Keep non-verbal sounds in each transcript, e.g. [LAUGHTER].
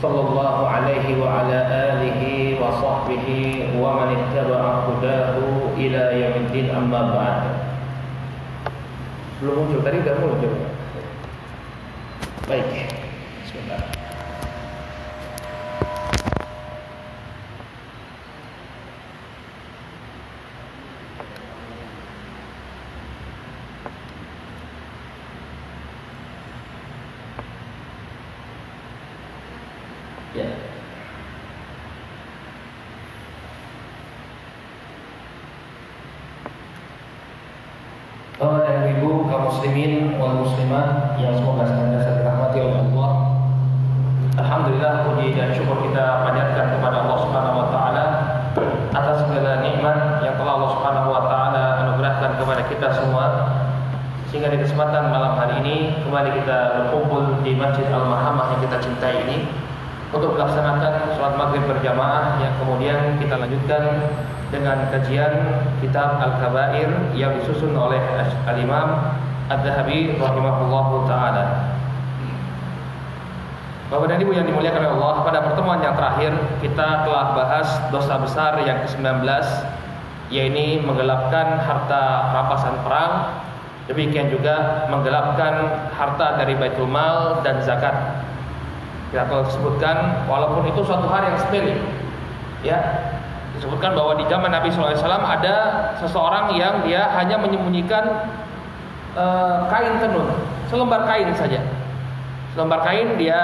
صلى الله عليه وعلى آله وصحبه ومن اتبع هداه إلى يوم الدين أما بعد belum muncul tadi udah muncul baik sebentar wal muslimat yang semoga senantiasa dirahmati oleh Allah. Alhamdulillah puji dan syukur kita panjatkan kepada Allah Subhanahu wa taala atas segala nikmat yang telah Allah Subhanahu wa taala anugerahkan kepada kita semua. Sehingga di kesempatan malam hari ini kembali kita berkumpul di Masjid Al-Mahamah yang kita cintai ini untuk melaksanakan sholat maghrib berjamaah yang kemudian kita lanjutkan dengan kajian kitab Al-Kabair yang disusun oleh Al-Imam Ad-Dhahabi rahimahullahu taala. Bapak dan Ibu yang dimuliakan oleh Allah, pada pertemuan yang terakhir kita telah bahas dosa besar yang ke-19 yaitu menggelapkan harta rampasan perang, demikian juga menggelapkan harta dari Baitul Mal dan zakat. Kita telah sebutkan walaupun itu suatu hal yang sepele. Ya, disebutkan bahwa di zaman Nabi SAW ada seseorang yang dia hanya menyembunyikan uh, kain tenun, selembar kain saja. Selembar kain dia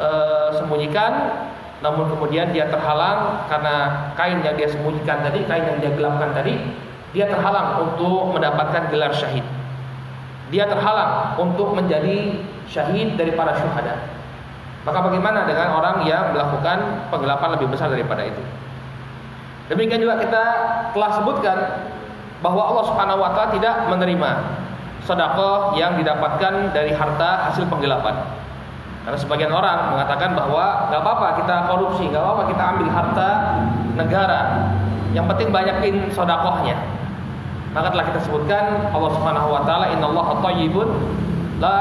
uh, sembunyikan, namun kemudian dia terhalang karena kain yang dia sembunyikan tadi, kain yang dia gelapkan tadi, dia terhalang untuk mendapatkan gelar syahid. Dia terhalang untuk menjadi syahid dari para syuhada. Maka bagaimana dengan orang yang melakukan penggelapan lebih besar daripada itu? Demikian juga kita telah sebutkan bahwa Allah Subhanahu wa taala tidak menerima sedekah yang didapatkan dari harta hasil penggelapan. Karena sebagian orang mengatakan bahwa nggak apa-apa kita korupsi, nggak apa-apa kita ambil harta negara. Yang penting banyakin sedekahnya. Maka telah kita sebutkan Allah Subhanahu wa taala innallaha thayyibun la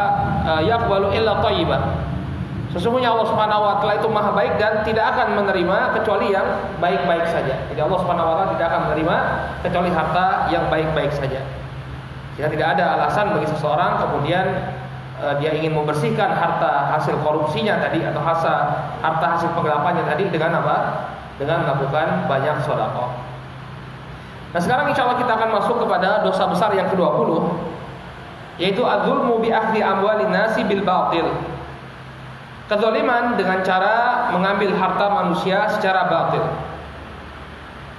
yaqbalu illa thayyiban. Sesungguhnya Allah Subhanahu wa taala itu maha baik dan tidak akan menerima kecuali yang baik-baik saja. Jadi Allah Subhanahu wa taala tidak akan menerima kecuali harta yang baik-baik saja. Jika tidak ada alasan bagi seseorang kemudian uh, dia ingin membersihkan harta hasil korupsinya tadi atau harta harta hasil penggelapannya tadi dengan apa? Dengan melakukan banyak sedekah. Nah, sekarang insya Allah kita akan masuk kepada dosa besar yang ke-20 yaitu adzulmu bi akhdhi amwalin nasi bil batil Kezaliman dengan cara mengambil harta manusia secara batil.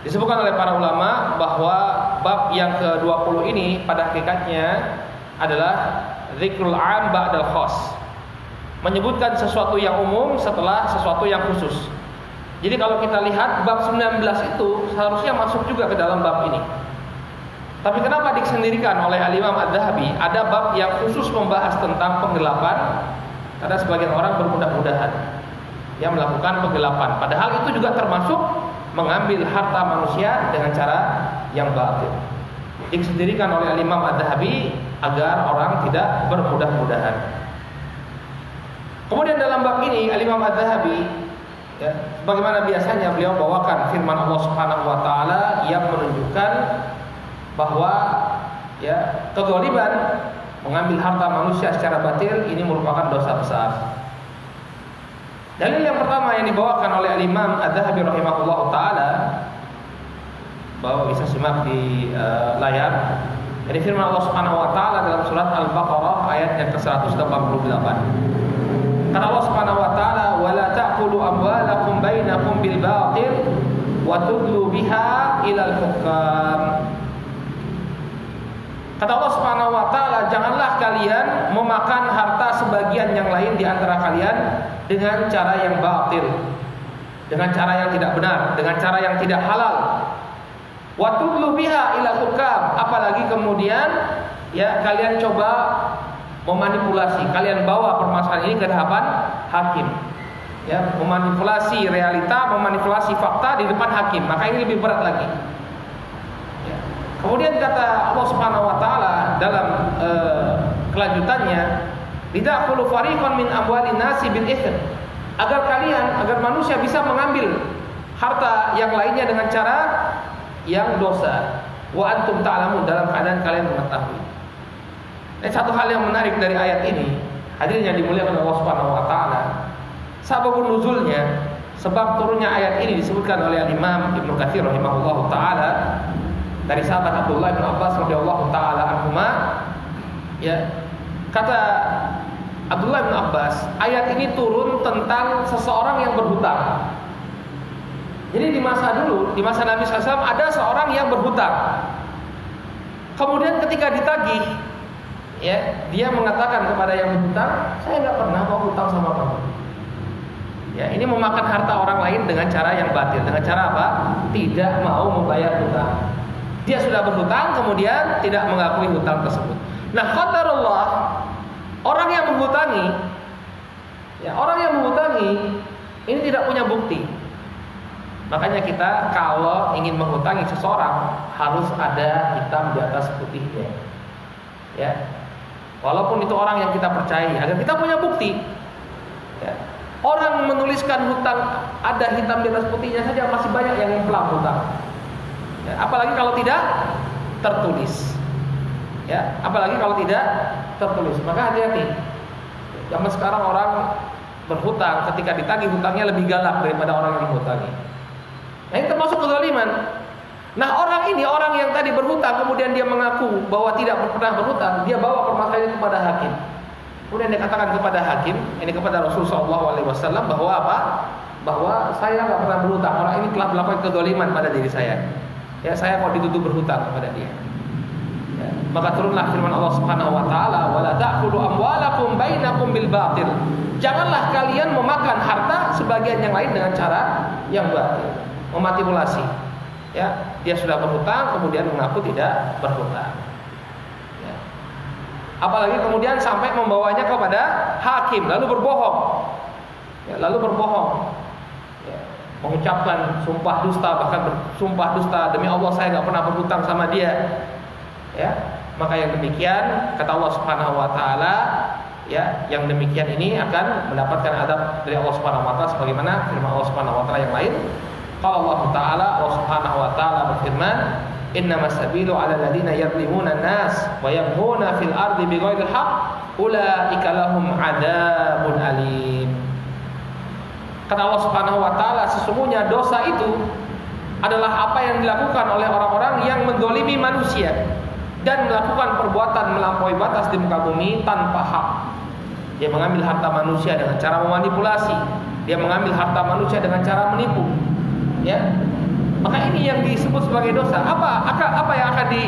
Disebutkan oleh para ulama bahwa bab yang ke-20 ini pada hakikatnya adalah zikrul am ba'dal khas. Menyebutkan sesuatu yang umum setelah sesuatu yang khusus. Jadi kalau kita lihat bab 19 itu seharusnya masuk juga ke dalam bab ini. Tapi kenapa disendirikan oleh Al-Imam Ad-Dhahabi? Ada bab yang khusus membahas tentang penggelapan karena sebagian orang bermudah-mudahan yang melakukan penggelapan. Padahal itu juga termasuk mengambil harta manusia dengan cara yang batil. Disendirikan oleh Imam Ad-Dahabi agar orang tidak bermudah-mudahan. Kemudian dalam bab ini Imam Ad-Dahabi ya, bagaimana biasanya beliau bawakan firman Allah Subhanahu wa taala yang menunjukkan bahwa ya kezaliman mengambil harta manusia secara batil ini merupakan dosa besar. Dalil yang pertama yang dibawakan oleh Imam Ad-Dhahabi rahimahullah taala bahwa bisa simak di uh, layar. Jadi firman Allah Subhanahu wa taala dalam surat Al-Baqarah ayat yang ke-188. Kata Allah Subhanahu wa taala, "Wa la ta'kulu amwalakum bainakum bil batil wa tudlu biha ilal hukam." Kata Allah Subhanahu wa taala, janganlah kalian memakan harta sebagian yang lain di antara kalian dengan cara yang batil. Dengan cara yang tidak benar, dengan cara yang tidak halal. Wa tudlu biha ila hukam. Apalagi kemudian ya kalian coba memanipulasi, kalian bawa permasalahan ini ke hadapan hakim. Ya, memanipulasi realita, memanipulasi fakta di depan hakim. Maka ini lebih berat lagi. Kemudian kata Allah Subhanahu wa taala dalam uh, kelanjutannya, "Lidakhulu fariqan min amwalin nasi bil ithm." Agar kalian, agar manusia bisa mengambil harta yang lainnya dengan cara yang dosa. Wa antum ta'lamun dalam keadaan kalian mengetahui. Dan satu hal yang menarik dari ayat ini, hadirin yang dimuliakan Allah Subhanahu wa taala. Sababun nuzulnya, sebab turunnya ayat ini disebutkan oleh Imam Ibnu Katsir rahimahullah taala dari sahabat Abdullah bin Abbas radhiyallahu taala anhuma ya kata Abdullah bin Abbas ayat ini turun tentang seseorang yang berhutang. Jadi di masa dulu di masa Nabi SAW ada seorang yang berhutang. Kemudian ketika ditagih ya dia mengatakan kepada yang berhutang saya nggak pernah mau hutang sama kamu. Ya ini memakan harta orang lain dengan cara yang batil. Dengan cara apa? Tidak mau membayar hutang dia sudah berhutang kemudian tidak mengakui hutang tersebut nah qadarullah orang yang menghutangi ya orang yang menghutangi ini tidak punya bukti makanya kita kalau ingin menghutangi seseorang harus ada hitam di atas putihnya ya Walaupun itu orang yang kita percayai, agar kita punya bukti. Ya. Orang menuliskan hutang ada hitam di atas putihnya saja masih banyak yang mempelak hutang. Ya. Apalagi kalau tidak tertulis. Ya, apalagi kalau tidak tertulis. Maka hati-hati. Zaman sekarang orang berhutang ketika ditagih hutangnya lebih galak daripada orang yang menghutangi. Nah, ini termasuk kezaliman. Nah orang ini orang yang tadi berhutang kemudian dia mengaku bahwa tidak pernah berhutang, dia bawa permasalahan kepada hakim. Kemudian dia katakan kepada hakim, ini kepada Rasulullah SAW bahwa apa? Bahwa saya nggak pernah berhutang. Orang ini telah melakukan kedoliman pada diri saya. Ya saya kok dituduh berhutang kepada dia. Ya, maka turunlah firman Allah Subhanahu Wa Taala, "Wala ta'kulu amwalakum bainakum bil batil." Janganlah kalian memakan harta sebagian yang lain dengan cara yang batil, memanipulasi ya dia sudah berhutang kemudian mengaku tidak berhutang ya. apalagi kemudian sampai membawanya kepada hakim lalu berbohong ya, lalu berbohong. Mengucapkan sumpah dusta bahkan bersumpah dusta demi Allah saya nggak pernah berhutang sama dia. Ya maka yang demikian kata Allah Subhanahu wa taala ya yang demikian ini akan mendapatkan adab dari Allah Subhanahu wa taala sebagaimana firman Allah Subhanahu wa taala yang lain. Qala Allah Ta'ala wa subhanahu wa ta'ala berfirman sabilu ala ladina yadlimuna nas wa fil ardi bighairil haq ulaika lahum adabun alim Kata Allah Subhanahu wa taala sesungguhnya dosa itu adalah apa yang dilakukan oleh orang-orang yang mendolimi manusia dan melakukan perbuatan melampaui batas di muka bumi tanpa hak. Dia mengambil harta manusia dengan cara memanipulasi, dia mengambil harta manusia dengan cara menipu, ya. Maka ini yang disebut sebagai dosa. Apa akan apa yang akan di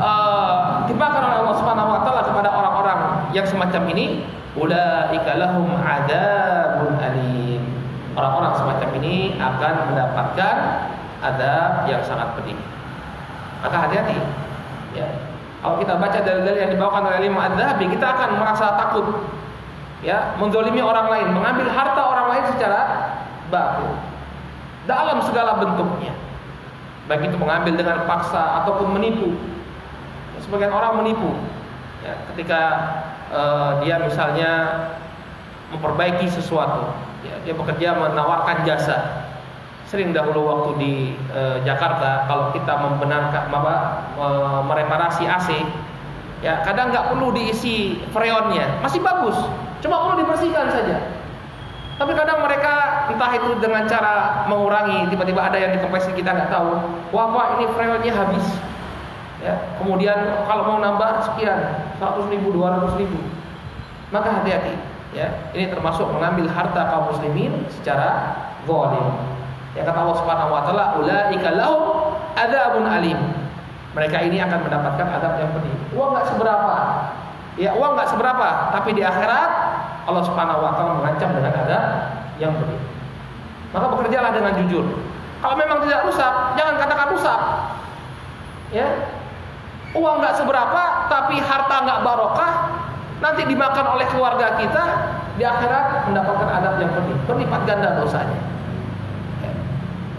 uh, oleh Allah Subhanahu wa taala kepada orang-orang yang semacam ini? Ulaika lahum adzabun alim orang-orang semacam ini akan mendapatkan adab yang sangat pedih maka hati-hati ya kalau kita baca dalil-dalil yang dibawakan oleh Imam Adzabi kita akan merasa takut ya menzolimi orang lain mengambil harta orang lain secara batil dalam segala bentuknya. Baik itu mengambil dengan paksa ataupun menipu. Sebagian orang menipu. Ya, ketika uh, dia misalnya memperbaiki sesuatu, ya, dia bekerja menawarkan jasa. Sering dahulu waktu di uh, Jakarta, kalau kita membenarkan apa, uh, mereparasi AC, ya kadang nggak perlu diisi freonnya, masih bagus, cuma perlu dibersihkan saja tapi kadang mereka entah itu dengan cara mengurangi, tiba-tiba ada yang dikempesi kita nggak tahu. Wah pak ini freonnya habis. Ya, kemudian kalau mau nambah sekian, 100 ribu, 200 ribu. Maka hati-hati. Ya, ini termasuk mengambil harta kaum muslimin secara zalim. Ya kata Allah Subhanahu wa taala, ulaika lahum adzabun alim. Mereka ini akan mendapatkan adab yang pedih. Uang nggak seberapa. Ya, uang nggak seberapa, tapi di akhirat Allah Subhanahu wa taala mengancam dengan ada yang berbeda. Maka bekerjalah dengan jujur. Kalau memang tidak rusak, jangan katakan rusak. Ya. Uang nggak seberapa, tapi harta nggak barokah, nanti dimakan oleh keluarga kita, di akhirat mendapatkan adab yang pedih, berlipat ganda dosanya. Ya.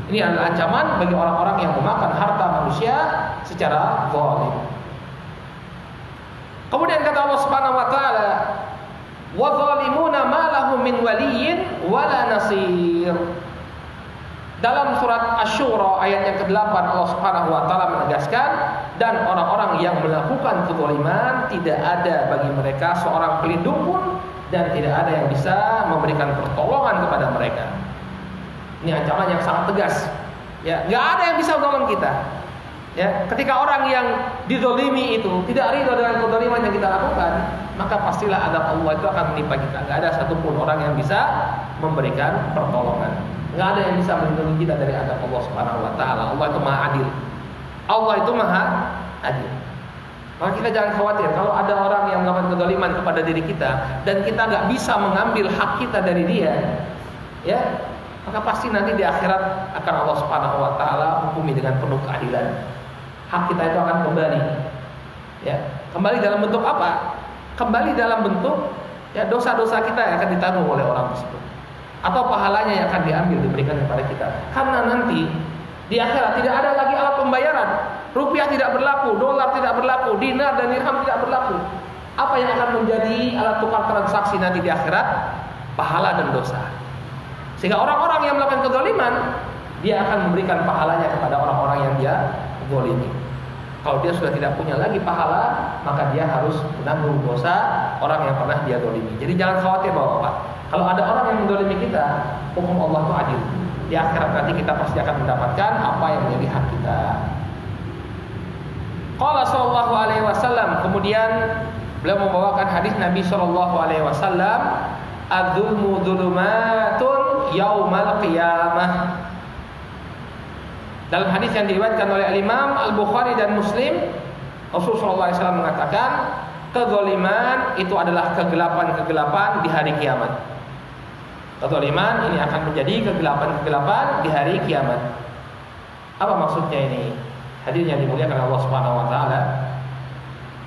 Ini adalah ancaman bagi orang-orang yang memakan harta manusia secara zalim. Kemudian kata Allah Subhanahu wa taala, "Wa zalimuna ma lahum min waliyyin wala nasir." Dalam surat Asy-Syura ayat yang ke-8 Allah Subhanahu wa taala menegaskan dan orang-orang yang melakukan kezaliman tidak ada bagi mereka seorang pelindung pun dan tidak ada yang bisa memberikan pertolongan kepada mereka. Ini ancaman yang sangat tegas. Ya, nggak ada yang bisa menolong kita. Ya, ketika orang yang didolimi itu tidak ridho dengan kedoliman yang kita lakukan, maka pastilah adab Allah itu akan menimpa kita. Nggak ada satupun orang yang bisa memberikan pertolongan. Nggak ada yang bisa melindungi kita dari adab Allah Subhanahu wa taala. Allah itu Maha Adil. Allah itu Maha Adil. Maka kita jangan khawatir kalau ada orang yang melakukan kedoliman kepada diri kita dan kita nggak bisa mengambil hak kita dari dia, ya maka pasti nanti di akhirat akan Allah Subhanahu Wa Taala hukumi dengan penuh keadilan. Hak kita itu akan kembali, ya kembali dalam bentuk apa? Kembali dalam bentuk ya dosa-dosa kita yang akan ditanggung oleh orang tersebut atau pahalanya yang akan diambil diberikan kepada kita. Karena nanti di akhirat tidak ada lagi alat pembayaran. Rupiah tidak berlaku, dolar tidak berlaku, dinar dan dirham tidak berlaku. Apa yang akan menjadi alat tukar transaksi nanti di akhirat? Pahala dan dosa. Sehingga orang-orang yang melakukan kezaliman, dia akan memberikan pahalanya kepada orang-orang yang dia zalimi. Kalau dia sudah tidak punya lagi pahala, maka dia harus menanggung dosa orang yang pernah dia zalimi. Jadi jangan khawatir Bapak-bapak. Kalau ada orang yang mendolimi kita, hukum Allah itu adil. Di akhirat nanti kita pasti akan mendapatkan apa yang menjadi hak kita. Qala sallallahu alaihi wasallam kemudian beliau membawakan hadis Nabi sallallahu alaihi wasallam adzulmu dzulumatun yaumal qiyamah. Dalam hadis yang diriwayatkan oleh Imam Al-Bukhari dan Muslim, Rasulullah SAW mengatakan, kezaliman itu adalah kegelapan-kegelapan di hari kiamat. Kezaliman ini akan menjadi kegelapan-kegelapan di hari kiamat. Apa maksudnya ini? Hadis yang dimuliakan Allah Subhanahu wa taala.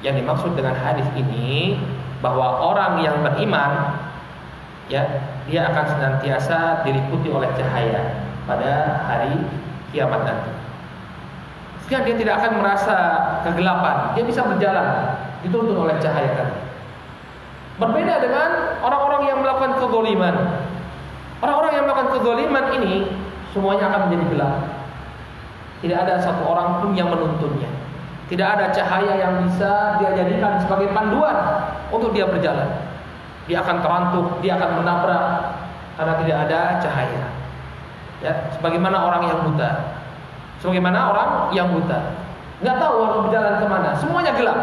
Yang dimaksud dengan hadis ini bahwa orang yang beriman ya, dia akan senantiasa diliputi oleh cahaya pada hari kiamat nanti. Sehingga dia tidak akan merasa kegelapan, dia bisa berjalan dituntun oleh cahaya tadi. Berbeda dengan orang-orang yang melakukan kezaliman. Kezaliman ini semuanya akan menjadi gelap. Tidak ada satu orang pun yang menuntunnya. Tidak ada cahaya yang bisa dia jadikan sebagai panduan untuk dia berjalan. Dia akan terantuk, dia akan menabrak karena tidak ada cahaya. Ya, sebagaimana orang yang buta. Sebagaimana orang yang buta. Nggak tahu harus berjalan ke mana. Semuanya gelap.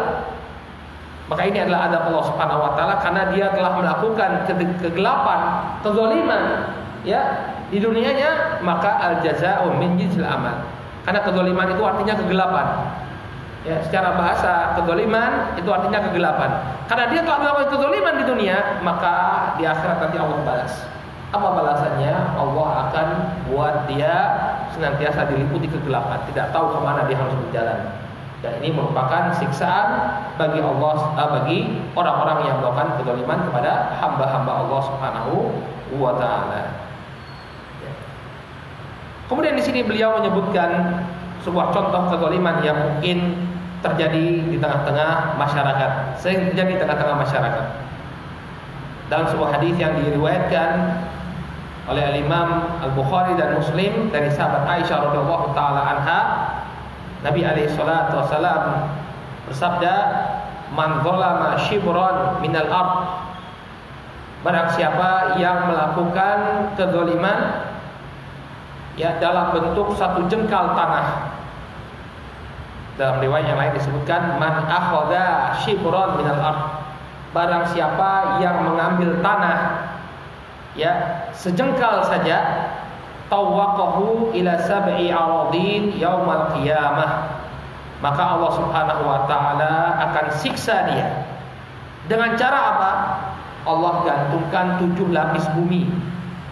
Maka ini adalah adab Allah Subhanahu wa taala karena dia telah melakukan kegelapan, kezaliman ya di dunianya maka al jazaa'u min jinsil amal. Karena kezaliman itu artinya kegelapan. Ya, secara bahasa kezaliman itu artinya kegelapan. Karena dia telah melakukan kezaliman di dunia, maka di akhirat nanti Allah balas. Apa balasannya? Allah akan buat dia senantiasa diliputi kegelapan, tidak tahu ke mana dia harus berjalan. Dan ini merupakan siksaan bagi Allah uh, bagi orang-orang yang melakukan kezaliman kepada hamba-hamba Allah Subhanahu wa taala. Kemudian di sini beliau menyebutkan sebuah contoh kezaliman yang mungkin terjadi di tengah-tengah masyarakat, sering terjadi di tengah-tengah masyarakat. Dalam sebuah hadis yang diriwayatkan oleh Al Imam Al Bukhari dan Muslim dari sahabat Aisyah radhiyallahu taala anha Nabi alaihi salatu wasalam bersabda, "Man zalama shibran minal ard" Barang siapa yang melakukan kezaliman ya dalam bentuk satu jengkal tanah. Dalam riwayat yang lain disebutkan man akhadha shibran minal ard. Barang siapa yang mengambil tanah ya sejengkal saja tawaqahu ila sab'i aradin yaumal qiyamah maka Allah Subhanahu wa taala akan siksa dia dengan cara apa Allah gantungkan tujuh lapis bumi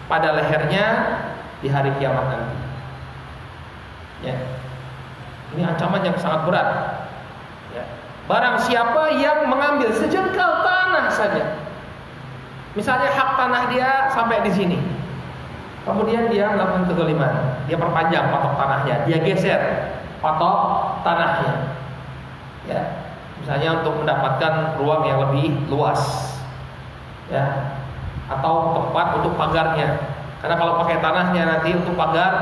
pada lehernya di hari kiamat nanti. Ya. Ini ancaman yang sangat berat. Ya. Barang siapa yang mengambil sejengkal tanah saja, misalnya hak tanah dia sampai di sini, kemudian dia melakukan kezaliman, dia perpanjang patok tanahnya, dia geser patok tanahnya, ya, misalnya untuk mendapatkan ruang yang lebih luas, ya, atau tempat untuk pagarnya, karena kalau pakai tanahnya nanti untuk pagar,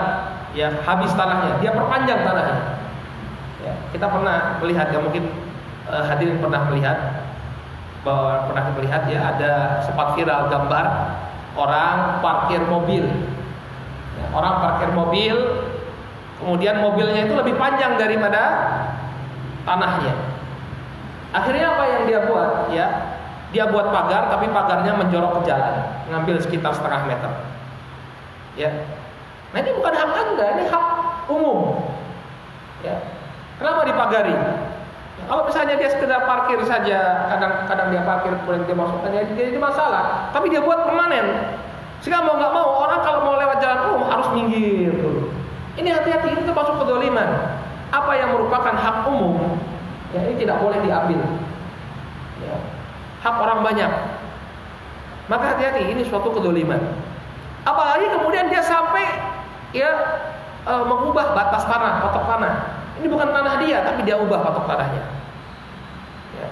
ya habis tanahnya, dia perpanjang tanahnya. Ya, kita pernah melihat ya mungkin uh, hadirin pernah melihat bahwa pernah melihat ya ada sempat viral gambar orang parkir mobil. Ya, orang parkir mobil, kemudian mobilnya itu lebih panjang daripada tanahnya. Akhirnya apa yang dia buat? Ya, dia buat pagar tapi pagarnya menjorok ke jalan, ngambil sekitar setengah meter. Ya. Nah ini bukan hak Anda, ini hak umum. Ya. Kenapa dipagari? Kalau misalnya dia sekedar parkir saja, kadang-kadang dia parkir kemudian dia masukkan ya jadi masalah. Tapi dia buat permanen. Sehingga mau nggak mau orang kalau mau lewat jalan umum harus minggir dulu. Ini hati-hati ini termasuk kedoliman. Apa yang merupakan hak umum, ya ini tidak boleh diambil. Ya. Hak orang banyak. Maka hati-hati ini suatu kedoliman. Apalagi kemudian dia sampai ya e, mengubah batas tanah, kotak tanah. Ini bukan tanah dia, tapi dia ubah patok tanahnya. Ya.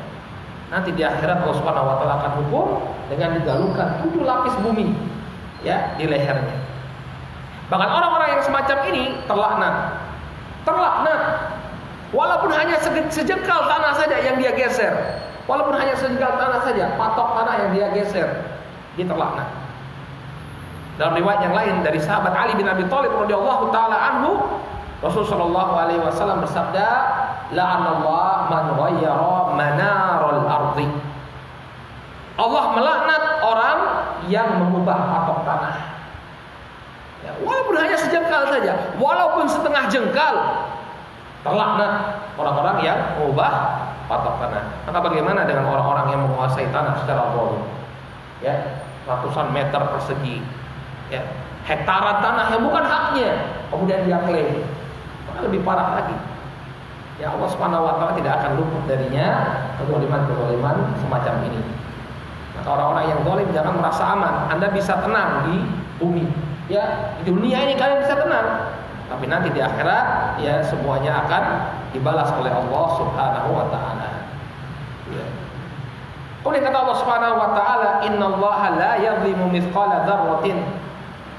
Nanti di akhirat Allah Subhanahu wa taala akan hukum dengan digalungkan tujuh lapis bumi ya di lehernya. Bahkan orang-orang yang semacam ini terlaknat. Terlaknat. Walaupun hanya sejengkal tanah saja yang dia geser. Walaupun hanya sejengkal tanah saja, patok tanah yang dia geser, dia terlaknat. Dalam riwayat yang lain dari sahabat Ali bin Abi Thalib radhiyallahu taala anhu, Rasul Shallallahu Alaihi Wasallam bersabda, "La'anallah man ghayyara manaral ardi." Allah melaknat orang yang mengubah patok tanah. Ya, walaupun hanya sejengkal saja, walaupun setengah jengkal, terlaknat orang-orang yang mengubah patok tanah. Maka bagaimana dengan orang-orang yang menguasai tanah secara boleh? Ya, ratusan meter persegi, ya, hektaran tanah yang bukan haknya, kemudian dia klaim lebih parah lagi. Ya Allah Subhanahu wa taala tidak akan luput darinya kezaliman-kezaliman semacam ini. Maka orang-orang yang zalim jangan merasa aman. Anda bisa tenang di bumi. Ya, di dunia ini kalian bisa tenang. Tapi nanti di akhirat ya semuanya akan dibalas oleh Allah Subhanahu wa taala. Ya. Oleh kata Allah Subhanahu wa taala, "Innallaha la yadhlimu mithqala dzarratin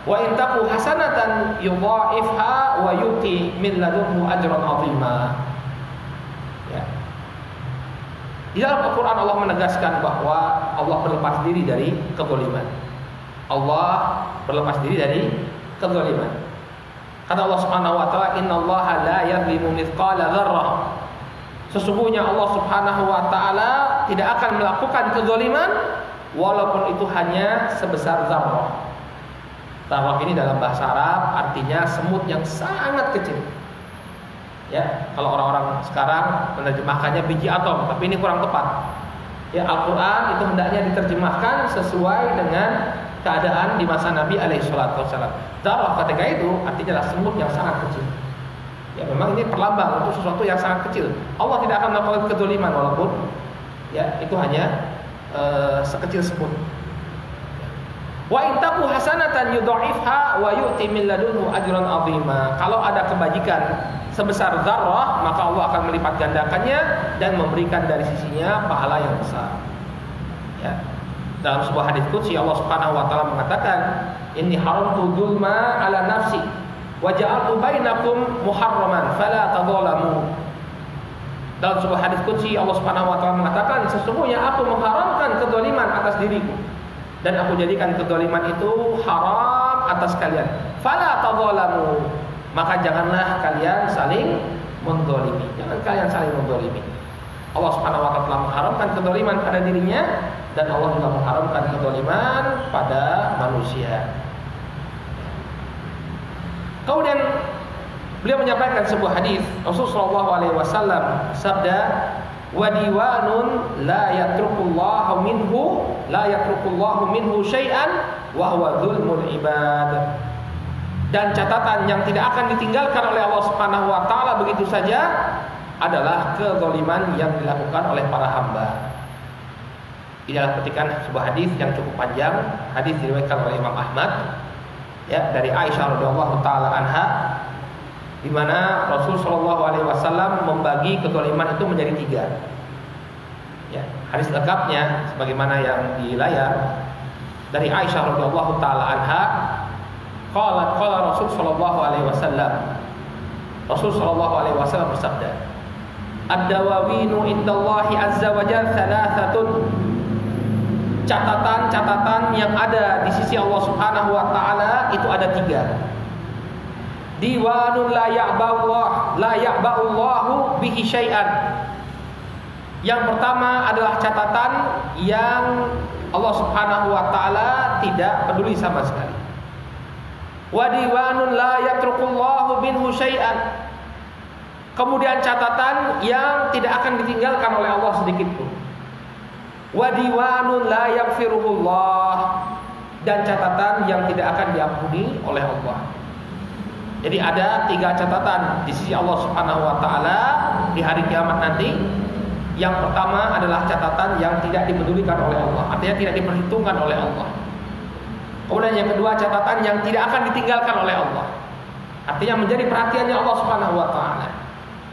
Wa in taku hasanatan yudha'ifha wa yuti min ladunhu ajran 'azima. Ya. Di dalam Al-Quran Allah menegaskan bahwa Allah berlepas diri dari kezaliman. Allah berlepas diri dari kezaliman. Kata Allah Subhanahu wa taala, "Innallaha la yadhlimu mithqala dzarrah." Sesungguhnya Allah Subhanahu wa taala tidak akan melakukan kezaliman walaupun itu hanya sebesar zarrah. Tarwah ini dalam bahasa Arab artinya semut yang sangat kecil. Ya, kalau orang-orang sekarang menerjemahkannya biji atom, tapi ini kurang tepat. Ya, Al-Qur'an itu hendaknya diterjemahkan sesuai dengan keadaan di masa Nabi alaihi salatu wasallam. Darah ketika itu artinya adalah semut yang sangat kecil. Ya, memang ini perlambang untuk sesuatu yang sangat kecil. Allah tidak akan melakukan kedoliman walaupun ya itu hanya uh, sekecil semut. Wa intaku hasanatan yudha'ifha wa yu'ti min ladunhu ajran 'azima. Kalau ada kebajikan sebesar zarrah, maka Allah akan melipat gandakannya dan memberikan dari sisinya pahala yang besar. Ya. Dalam sebuah hadis qudsi Allah Subhanahu wa taala mengatakan, "Inni haramtu dzulma 'ala nafsi wa ja'altu bainakum muharraman fala tadzalamu." Dalam sebuah hadis qudsi Allah Subhanahu wa taala mengatakan, "Sesungguhnya aku mengharamkan kezaliman atas diriku dan aku jadikan kedoliman itu haram atas kalian. Fala tadzalamu. Maka janganlah kalian saling mendolimi. Jangan kalian saling mendolimi. Allah Subhanahu wa taala mengharamkan kedoliman pada dirinya dan Allah juga mengharamkan kedoliman pada manusia. Kemudian beliau menyampaikan sebuah hadis Rasulullah wasallam sabda wa diwanun la yatrukullahu minhu la yatrukullahu minhu syai'an wa huwa dzulmul ibad dan catatan yang tidak akan ditinggalkan oleh Allah Subhanahu wa taala begitu saja adalah kezaliman yang dilakukan oleh para hamba. Ini adalah petikan sebuah hadis yang cukup panjang, hadis diriwayatkan oleh Imam Ahmad ya dari Aisyah radhiyallahu taala anha di mana Rasul Shallallahu alaihi wasallam membagi kezaliman itu menjadi tiga. Ya, hadis lengkapnya sebagaimana yang di layar dari Aisyah radhiyallahu taala anha qalat qala Rasul sallallahu alaihi wasallam Rasul sallallahu alaihi wasallam bersabda Ad-dawawinu indallahi azza wa jalla thalathatun catatan-catatan yang ada di sisi Allah Subhanahu wa taala itu ada tiga. Diwanun la ya'ballah la ya'ballahu bihi syai'an. Yang pertama adalah catatan yang Allah Subhanahu wa taala tidak peduli sama sekali. Wa diwanun la yatrukullahu minhu syai'an. Kemudian catatan yang tidak akan ditinggalkan oleh Allah sedikit pun. Wa diwanun la yaghfirullah dan catatan yang tidak akan diampuni oleh Allah. Jadi ada tiga catatan di sisi Allah Subhanahu wa taala di hari kiamat nanti yang pertama adalah catatan yang tidak dipedulikan oleh Allah, artinya tidak diperhitungkan oleh Allah. Kemudian yang kedua catatan yang tidak akan ditinggalkan oleh Allah. Artinya menjadi perhatiannya Allah Subhanahu wa taala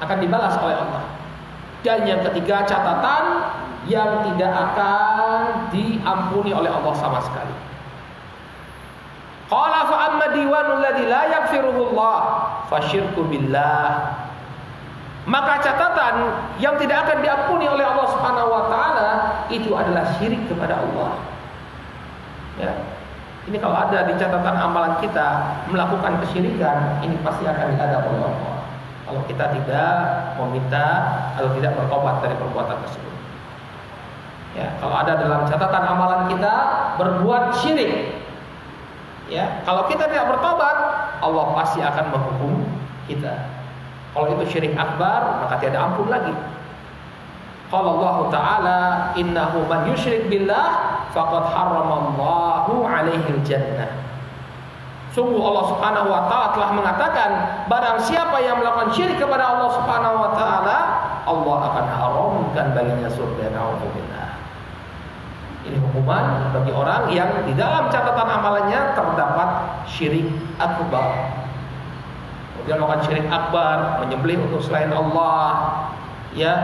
akan dibalas oleh Allah. Dan yang ketiga catatan yang tidak akan diampuni oleh Allah sama sekali. Qala fa amma diwanul ladzi la yaghfiruhu Allah fasyirku billah maka catatan yang tidak akan diampuni oleh Allah Subhanahu wa taala itu adalah syirik kepada Allah. Ya. Ini kalau ada di catatan amalan kita melakukan kesyirikan, ini pasti akan diadab oleh Allah. Kalau kita tidak meminta atau tidak bertobat dari perbuatan tersebut. Ya, kalau ada dalam catatan amalan kita berbuat syirik, ya, kalau kita tidak bertobat, Allah pasti akan menghukum kita. Kalau itu syirik akbar, maka tiada ampun lagi. Kalau Allah Ta'ala innahu man yusyrik billah faqad haramallahu alaihi jannah. Sungguh Allah Subhanahu wa taala telah mengatakan barang siapa yang melakukan syirik kepada Allah Subhanahu wa taala, Allah akan haramkan baginya surga. Nauzubillah. Ini hukuman bagi orang yang di dalam catatan amalannya terdapat syirik akbar dia melakukan syirik akbar, menyembelih untuk selain Allah, ya,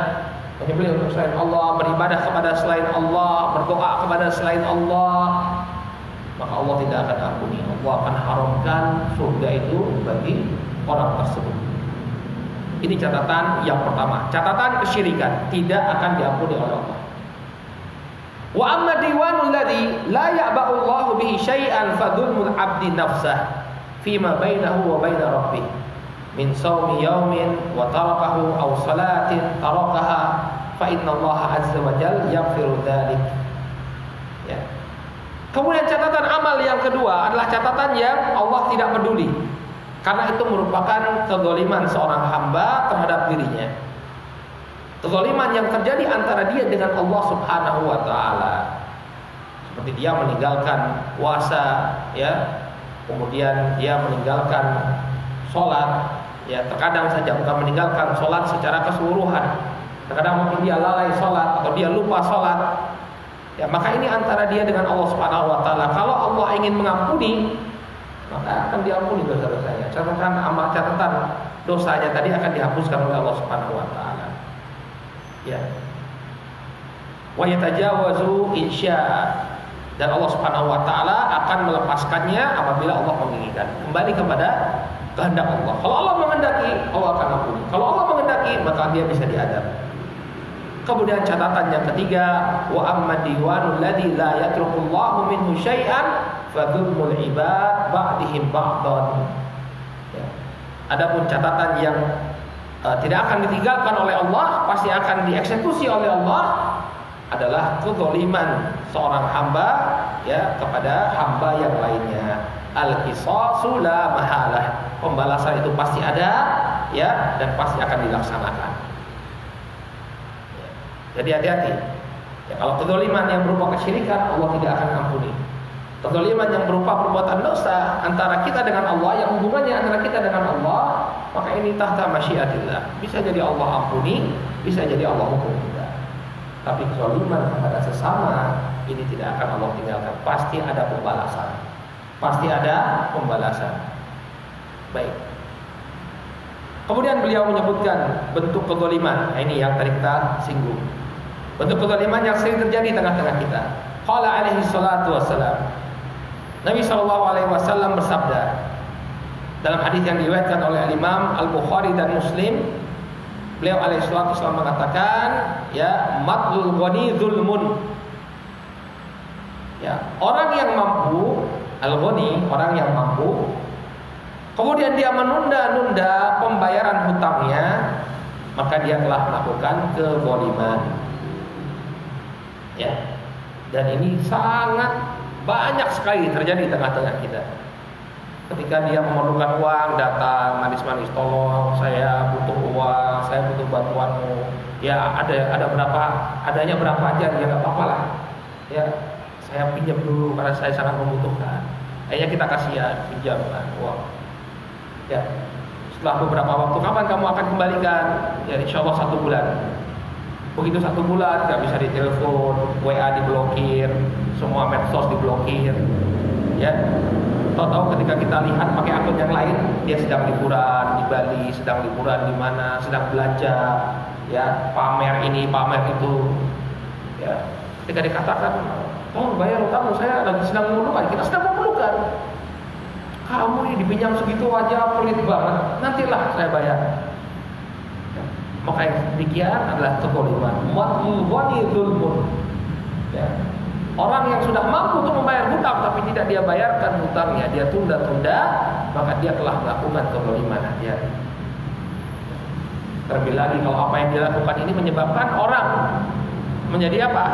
menyembelih untuk selain Allah, beribadah kepada selain Allah, berdoa kepada selain Allah, maka Allah tidak akan ampuni. Allah akan haramkan surga itu bagi orang tersebut. Ini catatan yang pertama. Catatan kesyirikan tidak akan diampuni oleh Allah. Wa amma diwanul ladzi la ya'ba'u Allah bihi syai'an fadhulmul 'abdi nafsah fima bainahu wa baina rabbih min saumi yaumin wa tarakahu aw salatin tarakaha fa inna Allah azza wa jal yaghfiru dzalik. Ya. Kemudian catatan amal yang kedua adalah catatan yang Allah tidak peduli. Karena itu merupakan kezaliman seorang hamba terhadap dirinya. Kezaliman yang terjadi antara dia dengan Allah Subhanahu wa taala. Seperti dia meninggalkan puasa, ya. Kemudian dia meninggalkan sholat, ya. Terkadang saja bukan meninggalkan sholat secara keseluruhan. Terkadang mungkin dia lalai sholat atau dia lupa sholat. Ya maka ini antara dia dengan Allah Subhanahu Wa Taala. Kalau Allah ingin mengampuni maka akan diampuni dosa-dosanya. Catatan amal catatan dosanya tadi akan dihapuskan oleh Allah Subhanahu Wa Taala ya wa yatajawazu insya dan Allah Subhanahu wa taala akan melepaskannya apabila Allah menginginkan. Kembali kepada kehendak Allah. Kalau Allah menghendaki, Allah akan ampuni. Kalau Allah menghendaki, maka dia bisa diadab. Kemudian catatan yang ketiga, wa amma diwanul ladzi la yatrukullahu minhu syai'an fadzulmul ibad ba'dihim ba'dhan. Ya. Adapun catatan yang uh, tidak akan ditinggalkan oleh Allah, pasti akan dieksekusi oleh Allah adalah kezaliman seorang hamba ya kepada hamba yang lainnya. Al-qisasu la mahalah pembalasan itu pasti ada ya dan pasti akan dilaksanakan. Jadi hati-hati. Ya, kalau kedoliman yang berupa kesyirikan Allah tidak akan ampuni. Kezaliman yang berupa perbuatan dosa antara kita dengan Allah yang hubungannya antara kita dengan Allah, maka ini tahta masyiatillah. Bisa jadi Allah ampuni, bisa jadi Allah hukum kita. Tapi kezaliman kepada sesama ini tidak akan Allah tinggalkan. Pasti ada pembalasan. Pasti ada pembalasan. Baik. Kemudian beliau menyebutkan bentuk kezaliman. Nah, ini yang tadi kita singgung. Bentuk kezaliman yang sering terjadi di tengah-tengah kita. Qala alaihi salatu wassalam. Nabi Shallallahu Alaihi Wasallam bersabda dalam hadis yang diriwayatkan oleh Imam Al Bukhari dan Muslim, beliau alaihi wasallam mengatakan, ya matlul ghani zulmun. Ya, orang yang mampu, al ghani orang yang mampu, kemudian dia menunda-nunda pembayaran hutangnya, maka dia telah melakukan kezaliman. Ya. Dan ini sangat banyak sekali terjadi di tengah-tengah kita. Ketika dia memerlukan uang, datang manis-manis, tolong saya butuh uang, saya butuh bantuanmu. Ya ada ada berapa, adanya berapa aja, ya nggak apa-apa lah. Ya saya pinjam dulu karena saya sangat membutuhkan. Akhirnya kita kasihan pinjamkan uang. Ya setelah beberapa waktu kapan kamu akan kembalikan? Ya insya Allah satu bulan. Begitu satu bulan nggak bisa ditelepon, WA diblokir, semua medsos diblokir. Ya, tahu-tahu ketika kita lihat pakai akun yang lain, dia sedang liburan di Bali, sedang liburan di mana, sedang belajar, ya pamer ini, pamer itu. Ya, ketika dikatakan, tolong bayar utang saya lagi sedang memerlukan, kita sedang memerlukan. Kamu ini dipinjam segitu aja pelit banget, nantilah saya bayar. Maka yang demikian adalah kezaliman. Matlubani zulmun. Ya. Orang yang sudah mampu untuk membayar hutang tapi tidak dia bayarkan hutangnya, dia tunda-tunda, maka dia telah melakukan kezaliman hati-hati. Terlebih lagi kalau apa yang dilakukan ini menyebabkan orang menjadi apa?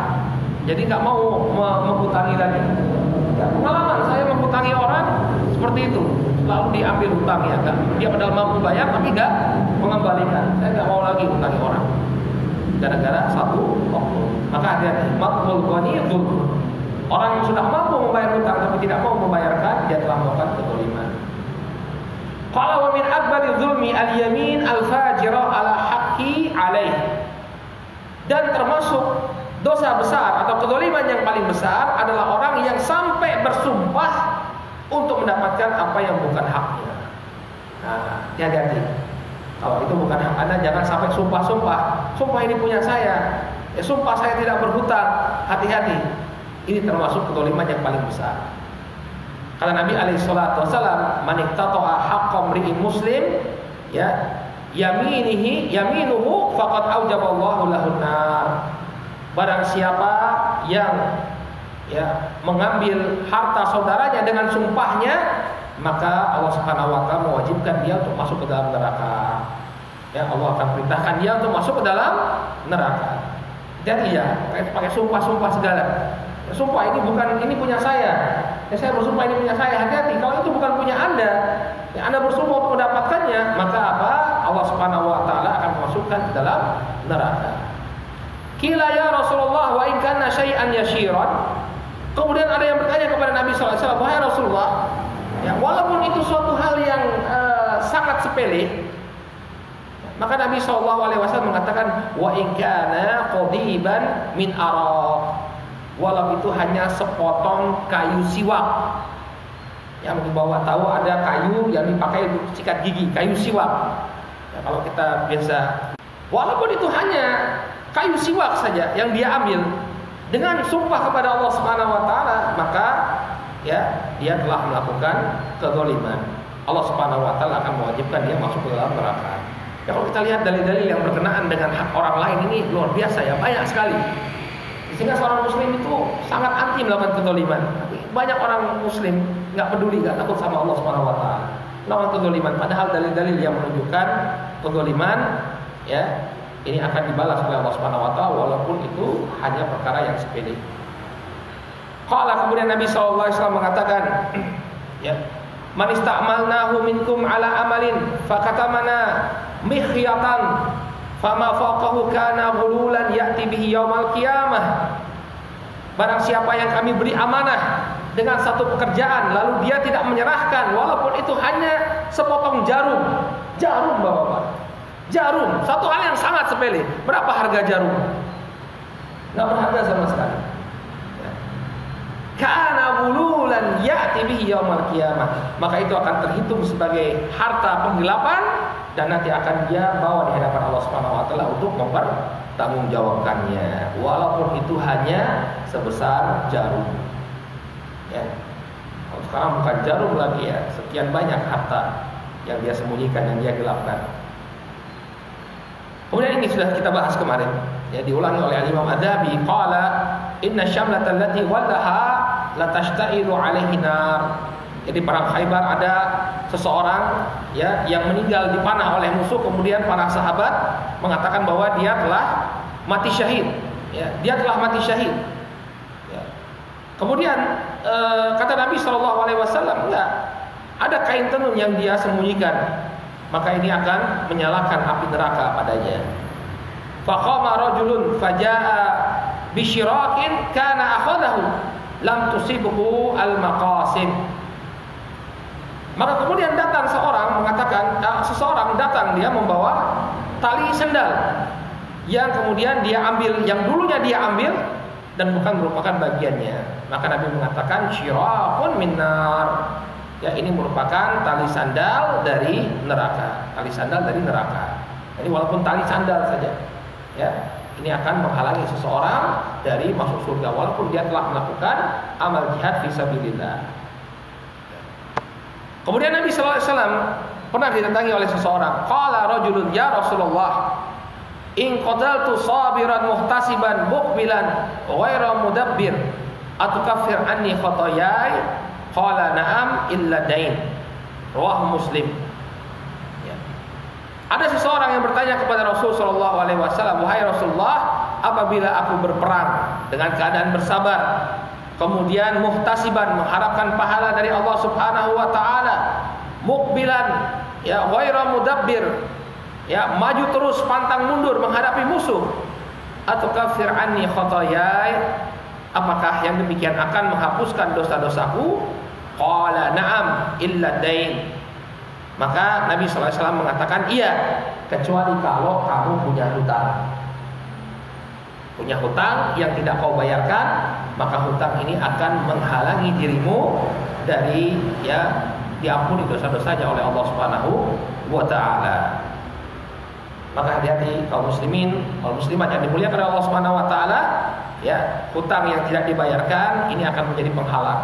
Jadi nggak mau menghutangi lagi. Ya, pengalaman saya menghutangi orang seperti itu lalu diambil hutangnya kan dia padahal mampu bayar tapi nggak mengembalikan saya nggak mau lagi hutangi orang gara-gara satu oknum maka hati-hati makmul ghani orang yang sudah mampu membayar hutang tapi tidak mau membayarkan dia telah melakukan kezaliman Qala min akbari zulmi al-yamin al-fajira ala haqqi alaih dan termasuk dosa besar atau kezaliman yang paling besar adalah orang yang sampai bersumpah untuk mendapatkan apa yang bukan haknya. Nah, hati-hati. Kalau itu bukan hak Anda, jangan sampai sumpah-sumpah. Sumpah ini punya saya. Ya, sumpah saya tidak berhutang. Hati-hati. Ini termasuk kedoliman yang paling besar. Kata Nabi alaihi salatu wasallam, "Man haqqam muslim, ya, yaminihi yaminuhu faqad aujaballahu lahun nar." Barang siapa yang ya mengambil harta saudaranya dengan sumpahnya maka Allah Subhanahu wa taala mewajibkan dia untuk masuk ke dalam neraka. Ya, Allah akan perintahkan dia untuk masuk ke dalam neraka. Jadi ya, pakai sumpah-sumpah segala. Ya, sumpah ini bukan ini punya saya. Ya, saya bersumpah ini punya saya. Hati-hati kalau itu bukan punya Anda, ya Anda bersumpah untuk mendapatkannya, maka apa? Allah Subhanahu wa taala akan memasukkan ke dalam neraka. Kila ya Rasulullah wa in kana syai'an yashiran Kemudian ada yang bertanya kepada Nabi SAW, wahai Rasulullah, ya, walaupun itu suatu hal yang uh, sangat sepele, maka Nabi SAW mengatakan, wa inkana qodiban min arok, walau itu hanya sepotong kayu siwak. Yang membawa tahu ada kayu yang dipakai untuk sikat gigi, kayu siwak. Ya, kalau kita biasa, walaupun itu hanya kayu siwak saja yang dia ambil, dengan sumpah kepada Allah Subhanahu wa taala, maka ya dia telah melakukan kezaliman. Allah Subhanahu wa taala akan mewajibkan dia masuk ke dalam neraka. Ya kalau kita lihat dalil-dalil yang berkenaan dengan hak orang lain ini luar biasa ya, banyak sekali. Sehingga seorang muslim itu sangat anti melakukan kezaliman. Tapi banyak orang muslim nggak peduli, nggak takut sama Allah Subhanahu wa taala. Kezaliman padahal dalil-dalil yang menunjukkan kezaliman ya ini akan dibalas oleh Allah Subhanahu wa taala walaupun itu hanya perkara yang sepele. Qala kemudian Nabi sallallahu alaihi wasallam mengatakan [CLEARS THROAT] ya Man ista'malnahu minkum ala amalin fakatamana mihyatan fama faqahu kana ghululan ya'ti bihi yaumal qiyamah Barang siapa yang kami beri amanah dengan satu pekerjaan lalu dia tidak menyerahkan walaupun itu hanya sepotong jarum. Jarum Bapak-bapak. Jarum, satu hal yang sangat sepele. Berapa harga jarum? Enggak berharga sama sekali. Karena bululan ya'ti bihi yaumal qiyamah. Maka itu akan terhitung sebagai harta penggelapan dan nanti akan dia bawa di hadapan Allah Subhanahu wa taala untuk mempertanggungjawabkannya. Walaupun itu hanya sebesar jarum. Ya. Sekarang bukan jarum lagi ya, sekian banyak harta yang dia sembunyikan, yang dia gelapkan. Kemudian ini sudah kita bahas kemarin, ya diulangi oleh Imam Adabi qala inna syamlata allati wallaha la tashtailu alaihi nar. Jadi perang Khaybar ada seseorang ya yang meninggal dipanah oleh musuh. Kemudian para sahabat mengatakan bahwa dia telah mati syahid. Ya dia telah mati syahid. Ya. kemudian e, kata Nabi Shallallahu Alaihi Wasallam enggak ada kain tenun yang dia sembunyikan maka ini akan menyalakan api neraka padanya. Faqama rajulun faja'a bisyirakin kana akhadahu lam tusibuhu al maqasim maka kemudian datang seorang mengatakan, uh, seseorang datang dia membawa tali sendal yang kemudian dia ambil, yang dulunya dia ambil dan bukan merupakan bagiannya. Maka Nabi mengatakan syirafun minar. Ya ini merupakan tali sandal dari neraka. Tali sandal dari neraka. Jadi walaupun tali sandal saja, ya ini akan menghalangi seseorang dari masuk surga walaupun dia telah melakukan amal jihad fisabilillah. Kemudian Nabi sallallahu alaihi wasallam pernah didatangi oleh seseorang. Qala rajulun ya Rasulullah, in qadaltu sabiran muhtasiban muqbilan ghaira mudabbir atukaffir anni khotoyai qala na'am illa dain rawahu muslim ya. ada seseorang yang bertanya kepada Rasul sallallahu alaihi wasallam wahai Rasulullah apabila aku berperang dengan keadaan bersabar kemudian muhtasiban mengharapkan pahala dari Allah Subhanahu wa taala. Mukbilan ya ghaira mudabbir. Ya maju terus pantang mundur menghadapi musuh. Atau kafir anni khotoyai. Apakah yang demikian akan menghapuskan dosa-dosaku? Qala na'am illa dain. Maka Nabi SAW mengatakan iya kecuali kalau kamu punya hutang punya hutang yang tidak kau bayarkan, maka hutang ini akan menghalangi dirimu dari ya diampuni dosa-dosanya oleh Allah Subhanahu wa taala. Maka hati-hati kaum muslimin, kaum muslimat yang dimuliakan oleh Allah Subhanahu wa taala, ya, hutang yang tidak dibayarkan ini akan menjadi penghalang.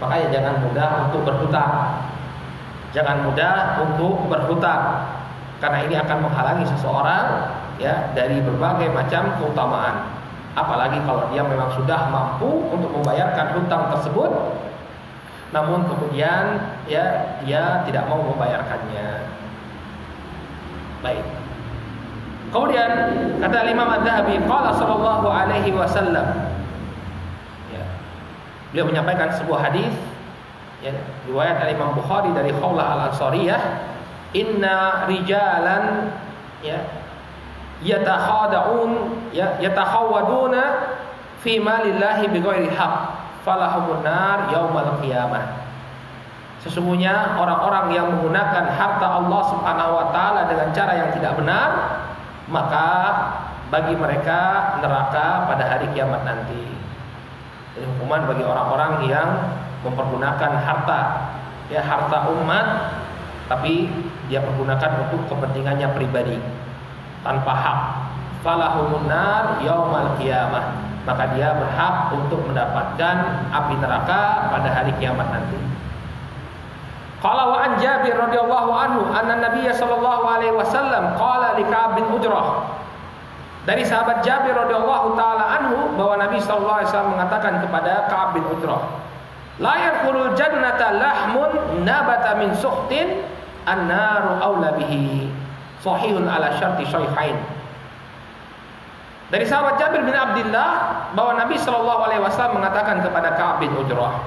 Makanya jangan mudah untuk berhutang. Jangan mudah untuk berhutang karena ini akan menghalangi seseorang ya dari berbagai macam keutamaan. Apalagi kalau dia memang sudah mampu untuk membayarkan hutang tersebut, namun kemudian ya dia tidak mau membayarkannya. Baik. Kemudian kata Imam Ad-Dhahabi, qala sallallahu alaihi wasallam. Ya. Beliau menyampaikan sebuah hadis ya, riwayat Imam Bukhari dari Khawlah Al-Ansariyah, "Inna rijalan ya yatakhadaun ya yatakhawaduna fi malillahi bighairi haq falahumun nar yaumal qiyamah. Sesungguhnya orang-orang yang menggunakan harta Allah Subhanahu wa taala dengan cara yang tidak benar, maka bagi mereka neraka pada hari kiamat nanti. Ini hukuman bagi orang-orang yang mempergunakan harta ya harta umat tapi dia pergunakan untuk kepentingannya pribadi tanpa hak. Falahumun nar yaumal qiyamah. Maka dia berhak untuk mendapatkan api neraka pada hari kiamat nanti. Qala wa an Jabir radhiyallahu anhu anna Nabiy sallallahu alaihi wasallam qala li Ka'ab bin Ujrah. Dari sahabat Jabir radhiyallahu taala anhu bahwa Nabi sallallahu alaihi wasallam mengatakan kepada Ka'ab bin Ujrah la yadkhulul jannata lahmun nabata min suhtin an-naru aula bihi sahihun ala syarti syaihain. Dari sahabat Jabir bin Abdullah bahwa Nabi Shallallahu alaihi wasallam mengatakan kepada Ka'ab bin Ujrah,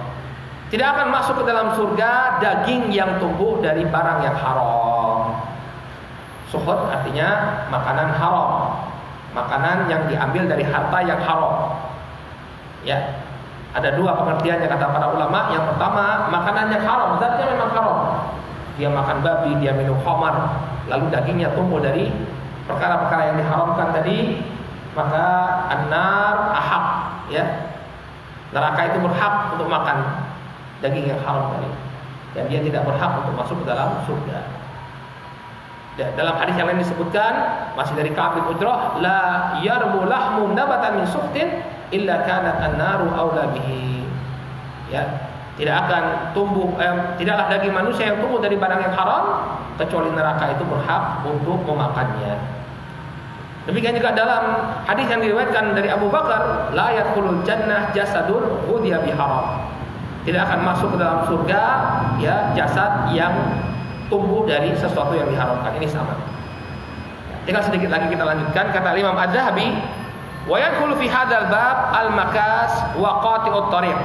tidak akan masuk ke dalam surga daging yang tumbuh dari barang yang haram. Suhud artinya makanan haram. Makanan yang diambil dari harta yang haram. Ya. Ada dua pengertian yang kata para ulama. Yang pertama, makanannya haram, zatnya memang haram. Dia makan babi, dia minum khamar, lalu dagingnya tumbuh dari perkara-perkara yang diharamkan tadi, maka anar ahak, ya. Neraka itu berhak untuk makan daging yang haram tadi. Dan dia tidak berhak untuk masuk ke dalam surga. Dalam hadis yang lain disebutkan masih dari Ka'ab bin la yarmu lahmu nabatan min suhtin illa kanat an-naru aula bihi. Ya, tidak akan tumbuh eh, tidaklah daging manusia yang tumbuh dari barang yang haram kecuali neraka itu berhak untuk memakannya. Demikian juga dalam hadis yang diriwayatkan dari Abu Bakar, la yadkhulul jannah jasadun ghudhiya biharam. Tidak akan masuk ke dalam surga ya jasad yang tumbuh dari sesuatu yang diharamkan. Ini sama. Tinggal sedikit lagi kita lanjutkan kata Imam Az-Zahabi, wa fi hadzal bab al-makas wa qati'ut tariq.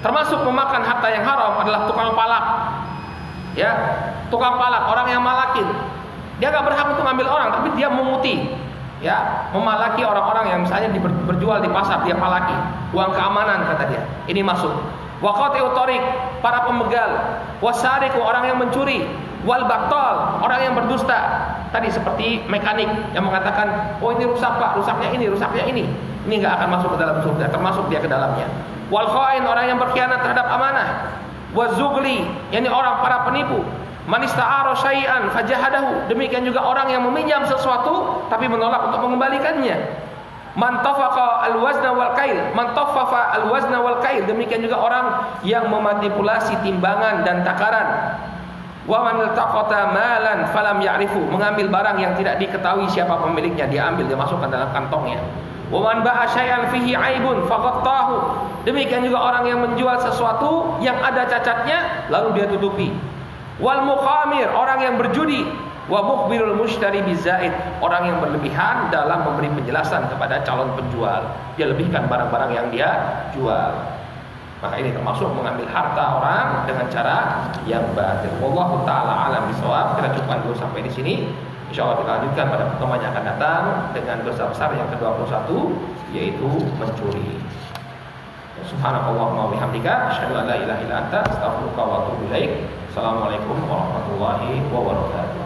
Termasuk memakan harta yang haram adalah tukang palak. Ya, tukang palak, orang yang malakin. Dia nggak berhak untuk ngambil orang, tapi dia memuti. Ya, memalaki orang-orang yang misalnya berjual di pasar, dia palaki. Uang keamanan kata dia. Ini masuk. Waqati utorik para pembegal, wasariku orang yang mencuri, wal baktal orang yang berdusta. Tadi seperti mekanik yang mengatakan, oh ini rusak pak, rusaknya ini, rusaknya ini. Ini nggak akan masuk ke dalam surga, termasuk dia ke dalamnya. Wal khain orang yang berkhianat terhadap amanah. Wazugli, yakni orang para penipu. Manista'ara syai'an fajahadahu. Demikian juga orang yang meminjam sesuatu tapi menolak untuk mengembalikannya. Man tafaqa al-wazna wal kail, man tafafa al-wazna wal kail. Demikian juga orang yang memanipulasi timbangan dan takaran. Wa man iltaqata malan falam ya'rifu, mengambil barang yang tidak diketahui siapa pemiliknya, dia ambil dia masukkan dalam kantongnya. Wa man ba'a syai'an fihi aibun faqattahu. Demikian juga orang yang menjual sesuatu yang ada cacatnya lalu dia tutupi. Wal mukhamir, orang yang berjudi, wa mukhbirul mushtari bizaid orang yang berlebihan dalam memberi penjelasan kepada calon penjual dia lebihkan barang-barang yang dia jual maka ini termasuk mengambil harta orang dengan cara yang batil wallahu taala alam bisawab kita cukupkan dulu sampai di sini insyaallah kita lanjutkan pada pertemuan yang akan datang dengan dosa besar yang ke-21 yaitu mencuri Subhanakallahumma wa bihamdika asyhadu an la ilaha illa anta astaghfiruka wa atubu ilaik. Assalamualaikum warahmatullahi wabarakatuh.